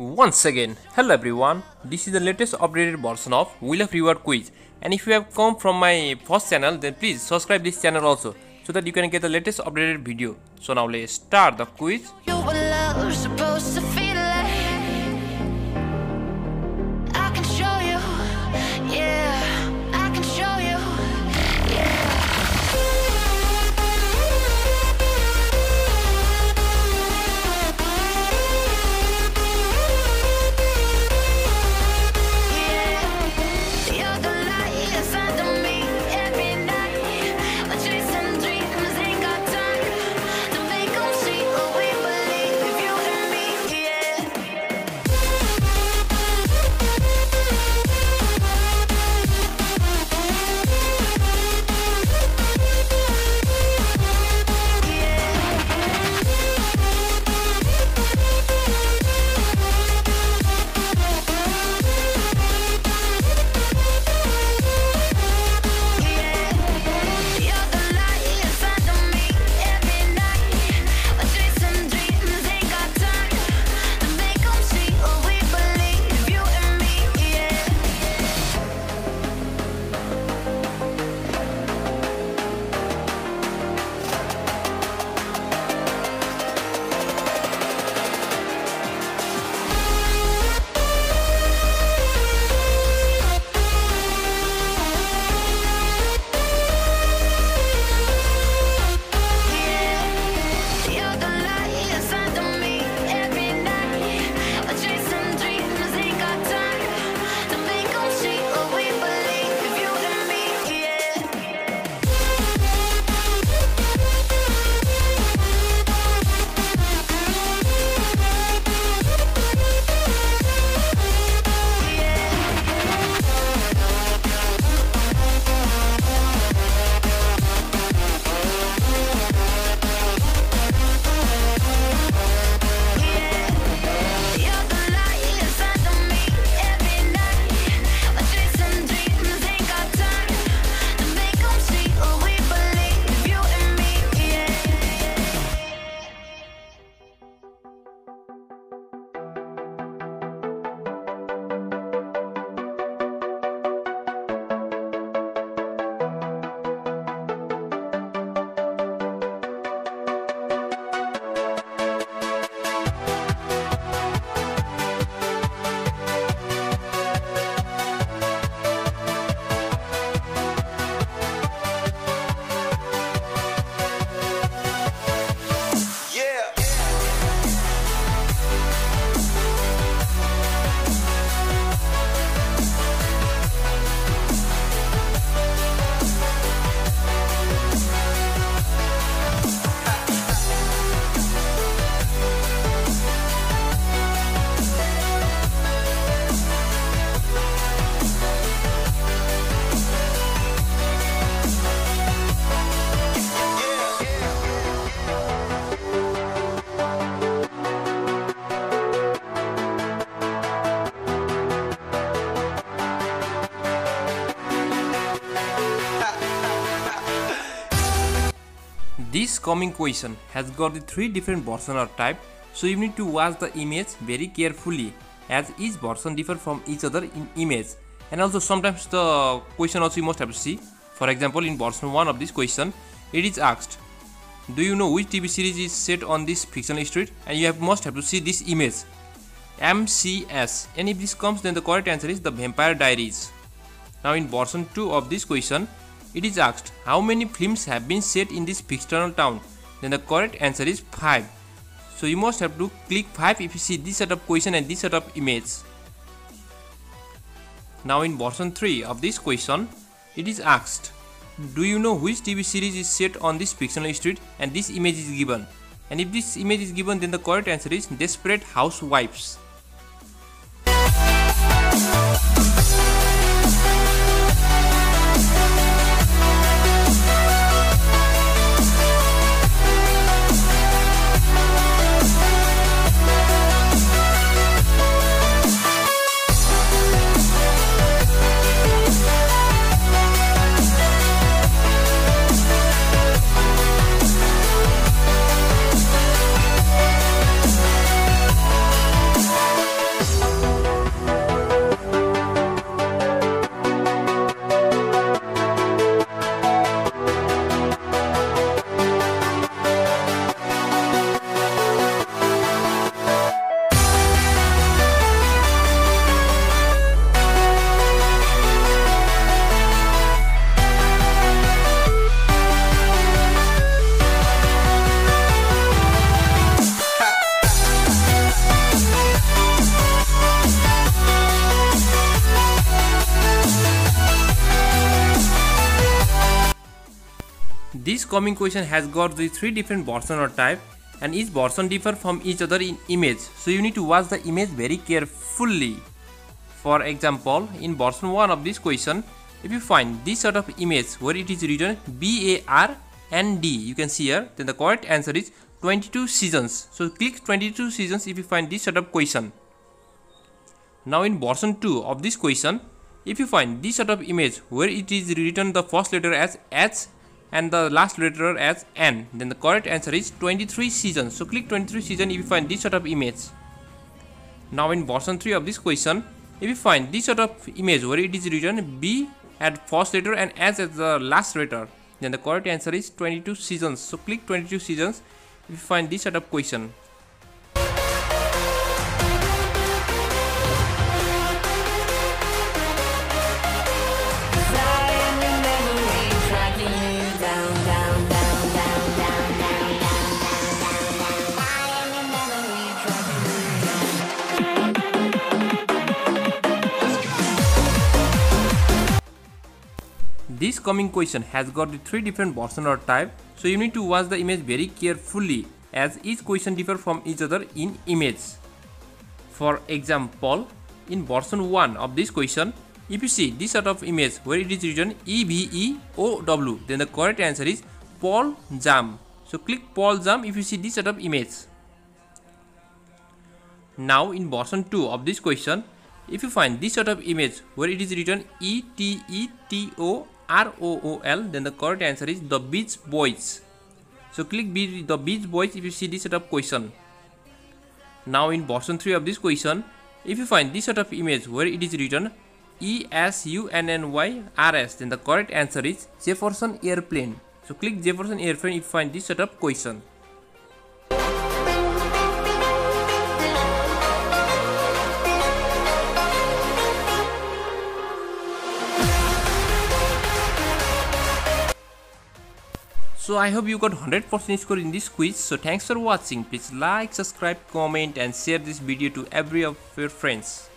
Once again, hello everyone, this is the latest updated version of Wheel of Reward quiz and if you have come from my first channel then please subscribe this channel also so that you can get the latest updated video. So now let's start the quiz. This coming question has got the three different version or type so you need to watch the image very carefully as each version differ from each other in image. And also sometimes the question also you must have to see. For example in version 1 of this question it is asked do you know which TV series is set on this fictional street? And you have must have to see this image. MCS and if this comes then the correct answer is the Vampire Diaries. Now in version 2 of this question, it is asked how many films have been set in this fictional town. Then the correct answer is 5. So you must have to click 5 if you see this set of question and this set of image. Now in version 3 of this question, it is asked do you know which TV series is set on this fictional street and this image is given. And if this image is given then the correct answer is Desperate Housewives. This coming question has got the three different version or type and each version differ from each other in image. So you need to watch the image very carefully. For example, in version 1 of this question, if you find this sort of image where it is written BAR and D, you can see here, then the correct answer is 22 seasons. So click 22 seasons if you find this sort of question. Now in version 2 of this question, if you find this sort of image where it is written the first letter as H and the last letter as N, then the correct answer is 23 seasons. So click 23 season if you find this sort of image. Now in version 3 of this question, if you find this sort of image where it is written B at first letter and S as the last letter, then the correct answer is 22 seasons. So click 22 seasons if you find this sort of question. This coming question has got the three different version or type, so you need to watch the image very carefully as each question differ from each other in image. For example, in version 1 of this question, if you see this sort of image where it is written E-V-E-O-W, then the correct answer is Pearl Jam. So click Pearl Jam if you see this sort of image. Now in version 2 of this question, if you find this sort of image where it is written E-T-E-T-O R O O L, then the correct answer is the Beach Boys. So click the Beach Boys if you see this sort of question. Now in version 3 of this question, if you find this sort of image where it is written E S U N N Y R S, then the correct answer is Jefferson Airplane. So click Jefferson Airplane if you find this sort of question. So I hope you got 100% score in this quiz. So thanks for watching. Please like, subscribe, comment and share this video to every of your friends.